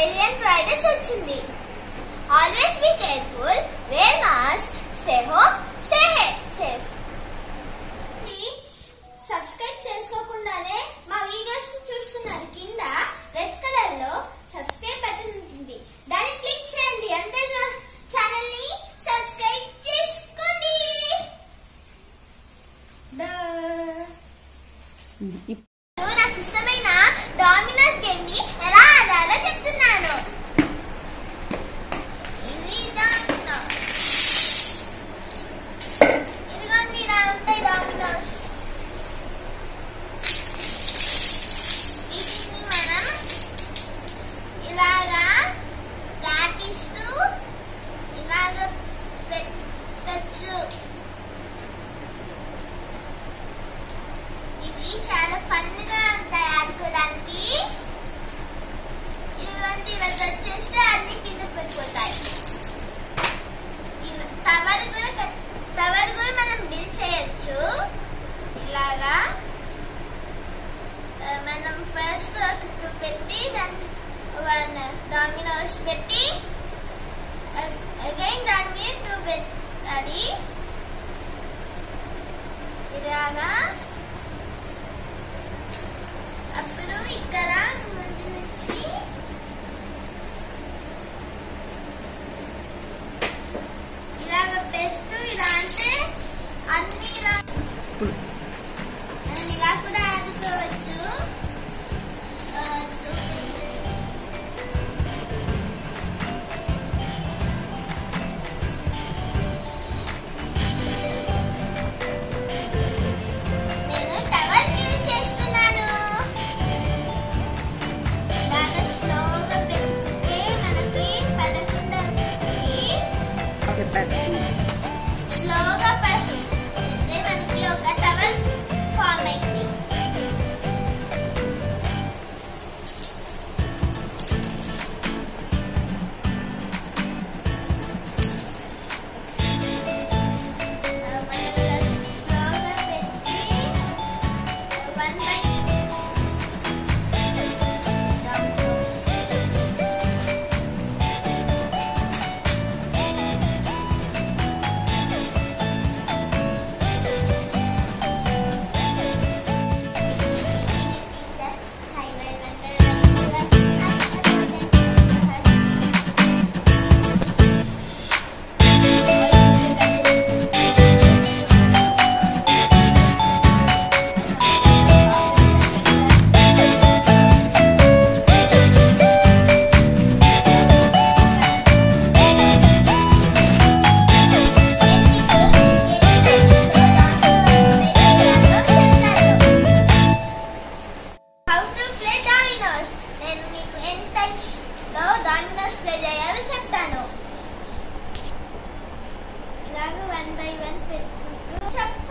Avian virus వచ్చింది. Always be careful wear mask stay home stay safe first cooker ಬಿತ್ತಿ then one dominoes ಬಿತ್ತಿ again then two ಬಿತ್ತಿ నేను మీకు ఎంతలో డామినోస్ ప్లే చేయాలో చెప్తాను. ఇలాగ వన్ బై వన్ చెప్తాను.